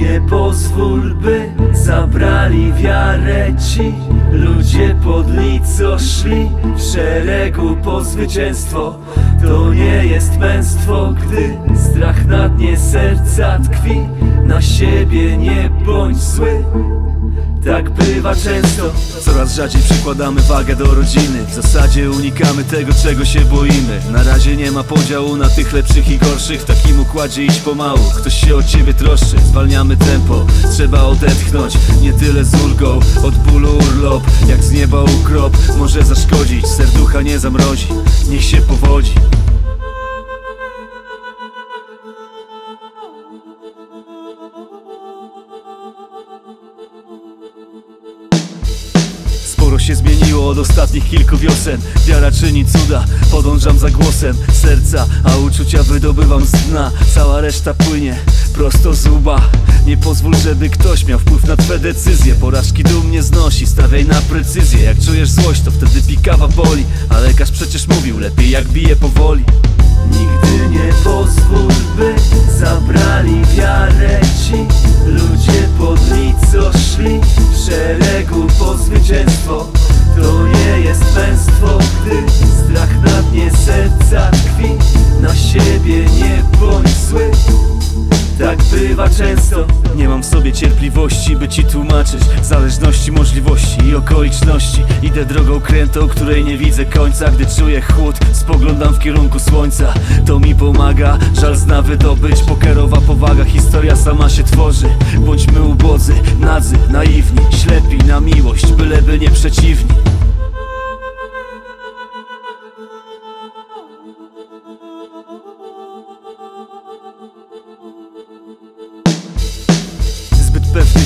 nie pozwól, by zabrali wiarę ci. Ludzie podli, co szli w szeregu po zwycięstwo. To nie jest męstwo, gdy strach na dnie serca tkwi siebie nie bądź zły. Tak bywa często. Coraz rzadziej przykładamy wagę do rodziny. W zasadzie unikamy tego, czego się boimy. Na razie nie ma podziału na tych lepszych i gorszych. W takim układzie iść pomału. Ktoś się o ciebie troszczy. Zwalniamy tempo, trzeba odetchnąć. Nie tyle z ulgą, od bólu urlop Jak z nieba ukrop, może zaszkodzić. Serducha nie zamrozi, niech się powodzi się zmieniło od ostatnich kilku wiosen. Wiara czyni cuda, podążam za głosem serca A uczucia wydobywam z dna. Cała reszta płynie prosto z łba. Nie pozwól, żeby ktoś miał wpływ na twe decyzje. Porażki dumnie znosi, stawiaj na precyzję. Jak czujesz złość, to wtedy pikawa boli. A lekarz przecież mówił, lepiej jak bije powoli. Nigdy nie pozwól, To nie jest męstwo, gdy strach na dnie serca tkwi Na siebie nie bądź zły tak bywa często. Nie mam w sobie cierpliwości, by ci tłumaczyć Zależności, możliwości i okoliczności. Idę drogą krętą, której nie widzę końca. Gdy czuję chłód, spoglądam w kierunku słońca. To mi pomaga, żal zna wydobyć Pokerowa powaga, historia sama się tworzy. Bądźmy ubodzy, nadzy, naiwni Ślepi na miłość, byleby nie przeciwni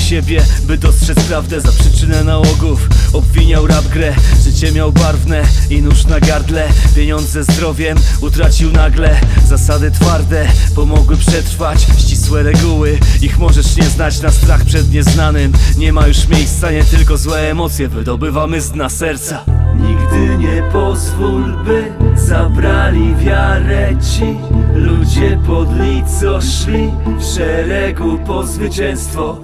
siebie, by dostrzec prawdę za przyczynę nałogów. Obwiniał rap grę, życie miał barwne i nóż na gardle. Pieniądze zdrowiem utracił nagle. Zasady twarde pomogły przetrwać Ścisłe reguły, ich możesz nie znać na strach przed nieznanym. Nie ma już miejsca, nie tylko złe emocje Wydobywamy z dna serca Nigdy nie pozwól, by zabrali wiarę ci. Ludzie podli, co szli w szeregu po zwycięstwo.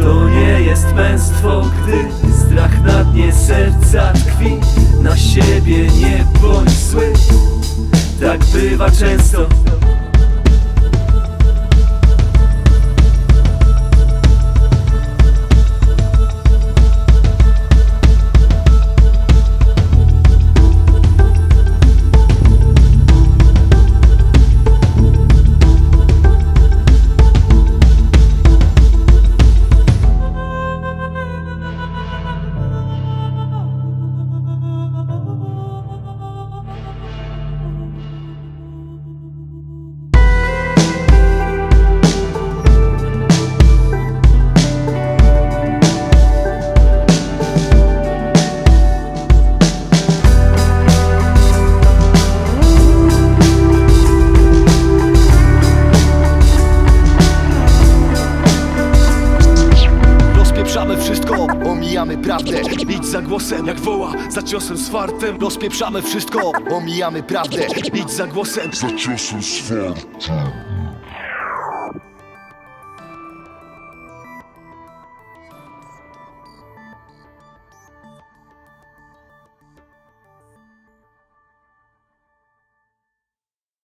To nie jest męstwo, gdy strach na dnie serca tkwi. Na siebie nie bądź zły. Tak bywa często Idź za głosem, jak woła, za ciosem z fartem Rozpieprzamy wszystko, omijamy prawdę Idź za głosem. Za ciosem z fartem.